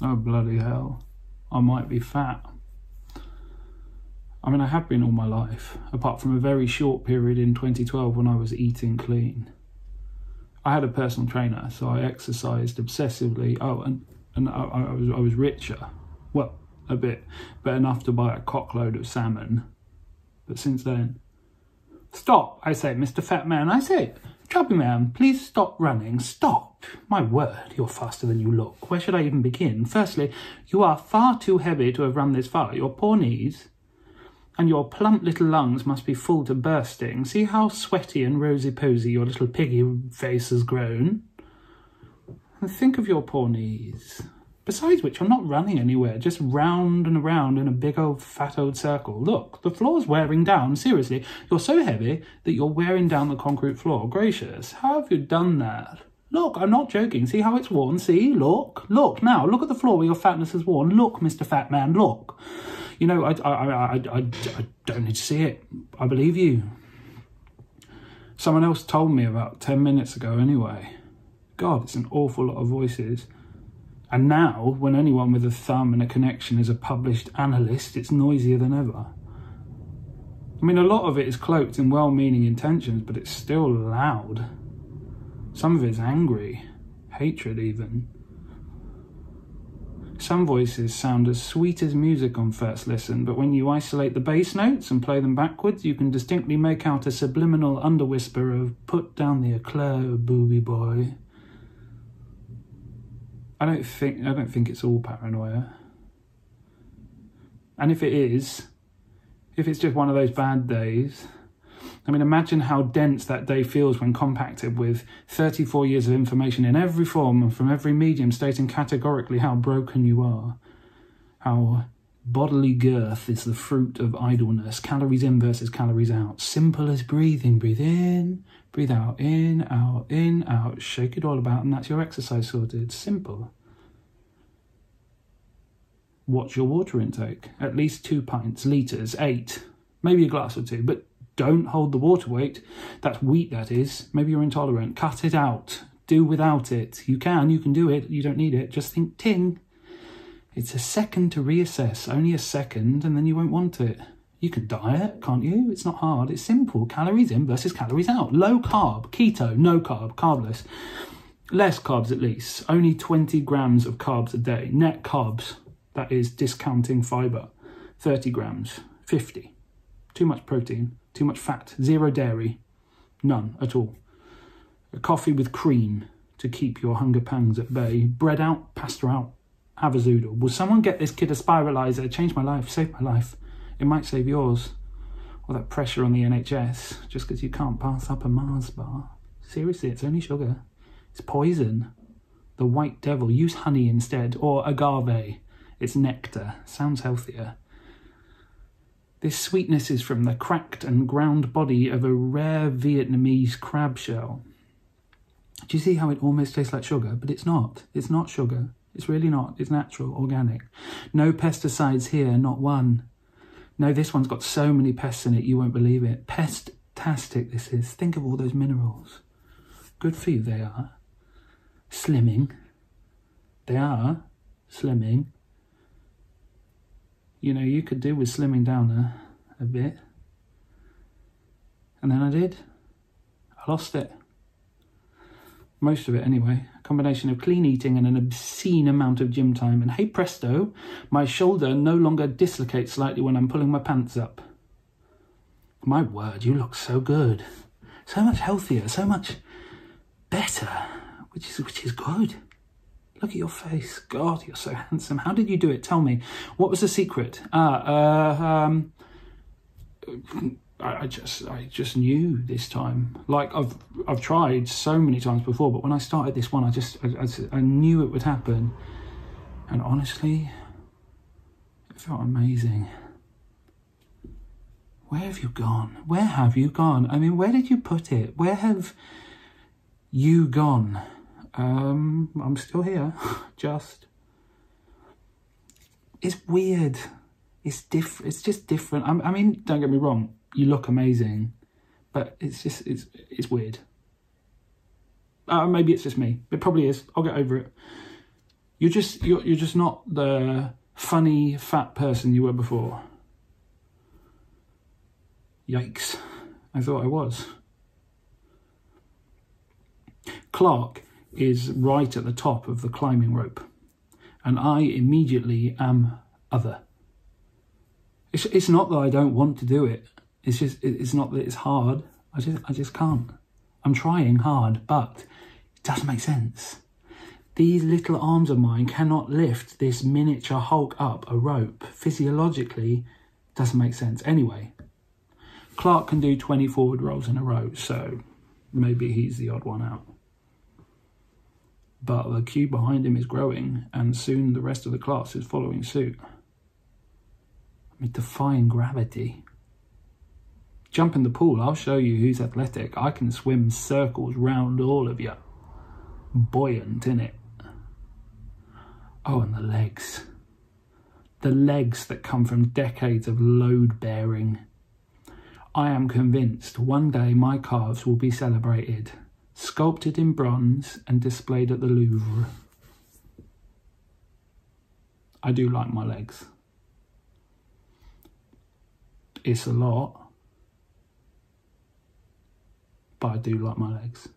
Oh, bloody hell. I might be fat. I mean, I have been all my life, apart from a very short period in 2012 when I was eating clean. I had a personal trainer, so I exercised obsessively. Oh, and, and I, I, was, I was richer. Well, a bit, but enough to buy a cockload of salmon. But since then. Stop, I say, Mr. Fat Man, I say. Chubby man, please stop running. Stop. My word, you're faster than you look. Where should I even begin? Firstly, you are far too heavy to have run this far. Your poor knees and your plump little lungs must be full to bursting. See how sweaty and rosy-posy your little piggy face has grown? And think of your poor knees. Besides which, you're not running anywhere, just round and around in a big old fat old circle. Look, the floor's wearing down. Seriously, you're so heavy that you're wearing down the concrete floor. Gracious, how have you done that? Look, I'm not joking. See how it's worn? See? Look. Look. Now, look at the floor where your fatness has worn. Look, Mr. Fat Man, look. You know, I, I, I, I, I don't need to see it. I believe you. Someone else told me about 10 minutes ago anyway. God, it's an awful lot of voices. And now, when anyone with a thumb and a connection is a published analyst, it's noisier than ever. I mean, a lot of it is cloaked in well-meaning intentions, but it's still loud. Some of it's angry, hatred even. Some voices sound as sweet as music on first listen, but when you isolate the bass notes and play them backwards, you can distinctly make out a subliminal underwhisper of put down the eclair, booby boy. I don't think I don't think it's all paranoia. And if it is, if it's just one of those bad days, I mean, imagine how dense that day feels when compacted with 34 years of information in every form and from every medium stating categorically how broken you are. How bodily girth is the fruit of idleness, calories in versus calories out. Simple as breathing. Breathe in, breathe out, in, out, in, out. Shake it all about, and that's your exercise sorted. Simple. Watch your water intake. At least two pints, litres, eight, maybe a glass or two, but don't hold the water weight. That's wheat, that is. Maybe you're intolerant. Cut it out. Do without it. You can, you can do it. You don't need it. Just think ting. It's a second to reassess, only a second, and then you won't want it. You can diet, can't you? It's not hard. It's simple. Calories in versus calories out. Low carb, keto, no carb, carbless. Less carbs at least. Only 20 grams of carbs a day. Net carbs, that is discounting fiber. 30 grams, 50. Too much protein. Too much fat, zero dairy, none at all. A coffee with cream to keep your hunger pangs at bay. Bread out, pasta out, have a zoodle. Will someone get this kid a spiralizer? Change my life, save my life. It might save yours. Or that pressure on the NHS just because you can't pass up a Mars bar. Seriously, it's only sugar. It's poison. The white devil. Use honey instead, or agave. It's nectar. Sounds healthier. This sweetness is from the cracked and ground body of a rare Vietnamese crab shell. Do you see how it almost tastes like sugar? But it's not. It's not sugar. It's really not. It's natural, organic. No pesticides here, not one. No, this one's got so many pests in it, you won't believe it. Pest-tastic this is. Think of all those minerals. Good for you, they are. Slimming. They are slimming you know, you could do with slimming down a, a bit. And then I did. I lost it. Most of it, anyway. A combination of clean eating and an obscene amount of gym time. And hey presto, my shoulder no longer dislocates slightly when I'm pulling my pants up. My word, you look so good. So much healthier, so much better, which is, which is good. Look at your face. God, you're so handsome. How did you do it? Tell me. What was the secret? Ah, uh, um, I, I just, I just knew this time. Like I've, I've tried so many times before, but when I started this one, I just, I, I, I knew it would happen. And honestly, it felt amazing. Where have you gone? Where have you gone? I mean, where did you put it? Where have you gone? Um, I'm still here, just. It's weird. It's different. It's just different. I, I mean, don't get me wrong. You look amazing, but it's just it's it's weird. Uh, maybe it's just me. It probably is. I'll get over it. You're just you're you're just not the funny fat person you were before. Yikes. I thought I was. Clark is right at the top of the climbing rope, and I immediately am other. It's, it's not that I don't want to do it. It's just it's not that it's hard. I just I just can't. I'm trying hard, but it doesn't make sense. These little arms of mine cannot lift this miniature Hulk up a rope. Physiologically, doesn't make sense. Anyway, Clark can do 20 forward rolls in a row, so maybe he's the odd one out. But the queue behind him is growing, and soon the rest of the class is following suit. I'm defying gravity. Jump in the pool, I'll show you who's athletic. I can swim circles round all of you. Buoyant, innit? Oh, and the legs. The legs that come from decades of load bearing. I am convinced one day my calves will be celebrated, sculpted in bronze and displayed at the Louvre. I do like my legs. It's a lot, but I do like my legs.